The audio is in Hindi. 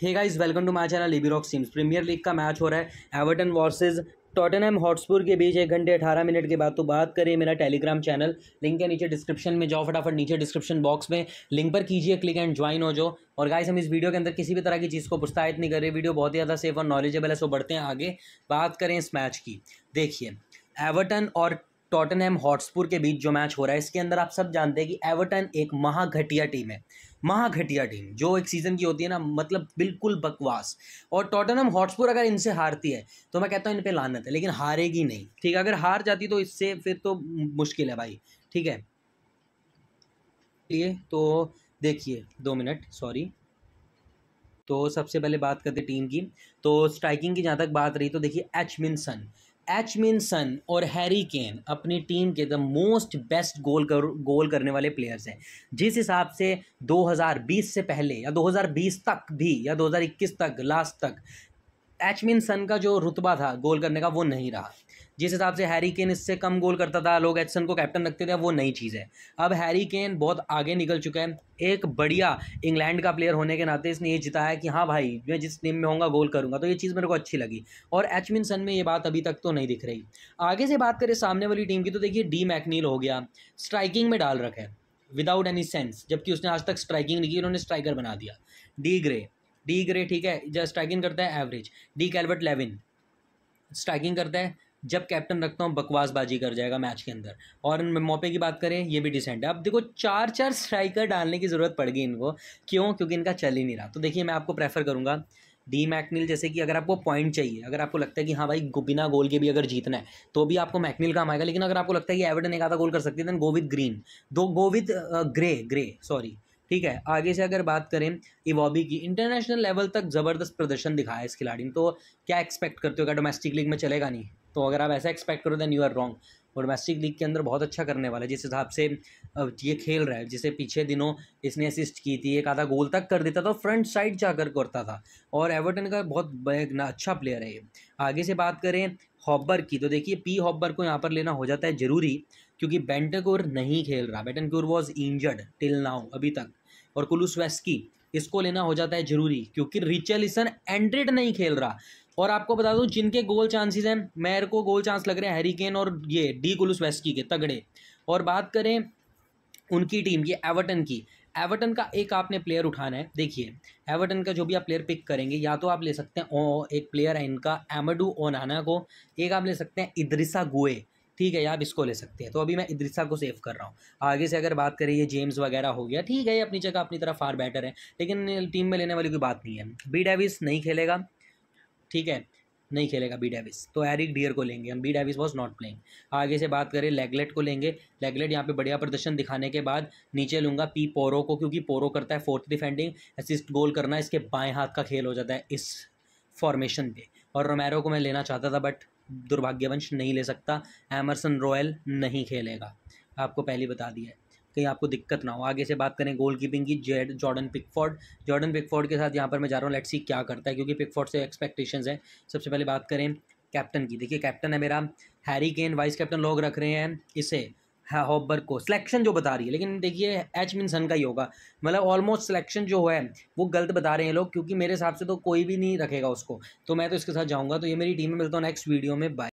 Hey guys welcome to my channel Libby रॉक सिम्स प्रीमियर लीग का मैच हो रहा है एवर्टन वर्सेस टॉटनहम हॉटस्पुर के बीच, एक घंटे अठारह मिनट के बाद। तो बात करें मेरा टेलीग्राम चैनल लिंक के नीचे डिस्क्रिप्शन में जाओ फटाफट, नीचे डिस्क्रिप्शन बॉक्स में। लिंक पर कीजिए क्लिक एंड ज्वाइन हो जाओ और गाइस हम इस वीडियो के अंदर किसी भी तरह की चीज़ को प्रोत्साहित नहीं कर रहे। वीडियो बहुत ही ज़्यादा सेफ़ और नॉलेजेबल है सो बढ़ते हैं आगे। बात करें इस मैच की। देखिए एवर्टन और टॉटनहम हॉटस्पुर के बीच जो मैच हो रहा है, इसके अंदर आप सब जानते हैं कि एवर्टन एक महाघटिया टीम है। महाघटिया टीम, जो एक सीज़न की होती है ना मतलब बिल्कुल बकवास। और टॉटनहम हॉटस्पुर अगर इनसे हारती है तो मैं कहता हूँ इन पर लानत है, लेकिन हारेगी नहीं। ठीक है, अगर हार जाती तो इससे फिर तो मुश्किल है भाई। ठीक है? तो देखिए, दो मिनट सॉरी तो सबसे पहले बात करते टीम की। तो स्ट्राइकिंग की जहाँ तक बात रही तो देखिए एच मिनसन एचमिनसन और हैरी केन अपनी टीम के द मोस्ट बेस्ट गोल कर, गोल करने वाले प्लेयर्स हैं। जिस हिसाब से 2020 से पहले या 2020 तक भी या 2021 तक, लास्ट तक एचमिनसन का जो रुतबा था, गोल करने का, वो नहीं रहा। जिस हिसाब से हैरी केन इससे कम गोल करता था, लोग एचसन को कैप्टन रखते थे, वो नई चीज़ है। अब हैरी केन बहुत आगे निकल चुका है। एक बढ़िया इंग्लैंड का प्लेयर होने के नाते इसने ये जिताया कि हाँ भाई, मैं जिस टीम में होऊँगा, गोल करूँगा। तो ये चीज़ मेरे को अच्छी लगी। और एचमिन सन में ये बात अभी तक तो नहीं दिख रही। आगे से बात करें सामने वाली टीम की तो देखिए डी मैकनील हो गया। स्ट्राइकिंग में डाल रखा विदाउट एनी सेंस जबकि उसने आज तक स्ट्राइकिंग नहीं की, उन्होंने स्ट्राइकर बना दिया। डी ग्रे डी ग्रे ठीक है, जब स्ट्राइकिंग करता है average D Calvert Lewin striking करता है, जब कैप्टन रखता हूँ, बकवासबाजी कर जाएगा मैच के अंदर. और मौके की बात करें, ये भी डिसेंट है. अब देखो चार चार स्ट्राइकर डालने की ज़रूरत पड़ेगी इनको. क्यों? क्योंकि इनका चल ही नहीं रहा. तो देखिए, मैं आपको प्रेफर करूँगा डी मैकनील जैसे कि अगर आपको पॉइंट चाहिए, अगर आपको लगता है कि हाँ भाई बिना गोल के भी अगर जीतना है तो भी आपको मैकनील काम आएगा. लेकिन अगर आपको लगता है कि एवर्टन एक आधा गोल कर सकती है then go with green though go with grey grey sorry ठीक है? आगे से अगर बात करें इवॉबी की इंटरनेशनल लेवल तक ज़बरदस्त प्रदर्शन दिखाया इस खिलाड़ी ने। तो क्या एक्सपेक्ट करते हो क्या? डोमेस्टिक लीग में चलेगा नहीं? तो अगर आप ऐसा एक्सपेक्ट करो दैन यू आर रॉन्ग और डोमेस्टिक लीग के अंदर बहुत अच्छा करने वाला है, जिस हिसाब से ये खेल रहा है, जिसे पीछे दिनों इसने असिस्ट की थी, एक आधा गोल तक कर देता था फ्रंट साइड जाकर करता था। और एवर्टन का बहुत अच्छा प्लेयर है ये। आगे से बात करें हॉबर की तो देखिए पी हॉबर को यहाँ पर लेना हो जाता है ज़रूरी, क्योंकि बेंटकोर नहीं खेल रहा। Bentancur was injured till now अभी तक। और कुलूसवेस्की, इसको लेना हो जाता है ज़रूरी, क्योंकि रिचलिसन एंड्रेड नहीं खेल रहा। और आपको बता दूँ, जिनके गोल चांसेस हैं, मेरे को गोल चांस लग रहे हैं हैरिकेन और ये, डी कुलूस वेस्की के, तगड़े। और बात करें उनकी टीम की, एवर्टन की। एवर्टन का एक आपने प्लेयर उठाना है, देखिए, एवर्टन का जो भी आप प्लेयर पिक करेंगे, या तो आप ले सकते हैं ओ, एक प्लेयर है इनका, एमडू ओनाना को, एक आप ले सकते हैं इद्रिसा गुए। ठीक है, आप इसको ले सकते हैं। तो अभी मैं इद्रिसा को सेव कर रहा हूँ। आगे से अगर बात करें, ये जेम्स वगैरह हो गया, ठीक है, ये अपनी जगह अपनी तरफ़ फार बेटर है। लेकिन टीम में लेने वाली कोई बात नहीं है। बी डेविस नहीं खेलेगा, ठीक है, नहीं खेलेगा बी डेविस तो एरिक डियर को लेंगे हम। B Davies was not playing आगे से बात करें लेगलेट को लेंगे। लेगलेट यहाँ पे बढ़िया प्रदर्शन दिखाने के बाद नीचे लूँगा पी पोरो को, क्योंकि पोरो करता है फोर्थ डिफेंडिंग असिस्ट गोल करना, इसके बाएँ हाथ का खेल हो जाता है इस फॉर्मेशन पे। और रोमैरो को मैं लेना चाहता था बट दुर्भाग्यवंश नहीं ले सकता। एमरसन रॉयल नहीं खेलेगा। आपको पहले बता दिया है। कहीं आपको दिक्कत ना हो। आगे से बात करें गोल कीपिंग की जेड जॉर्डन पिकफोर्ड जॉर्डन पिकफोर्ड के साथ यहाँ पर मैं जा रहा हूँ। लेट्स सी क्या करता है, क्योंकि पिकफोर्ड से एक्सपेक्टेशंस है। सबसे पहले बात करें कैप्टन की। देखिए कैप्टन है मेरा। हैरी केन वाइस कैप्टन लोग रख रहे हैं इसे। हॉबर को। सिलेक्शन जो बता रही है, लेकिन देखिए एच मिन सन का ही होगा। मतलब ऑलमोस्ट सिलेक्शन जो है, वो गलत बता रहे हैं लोग, क्योंकि मेरे हिसाब से तो कोई भी नहीं रखेगा उसको। तो मैं तो इसके साथ जाऊँगा तो ये मेरी टीम में मिलता हूँ नेक्स्ट वीडियो में बाय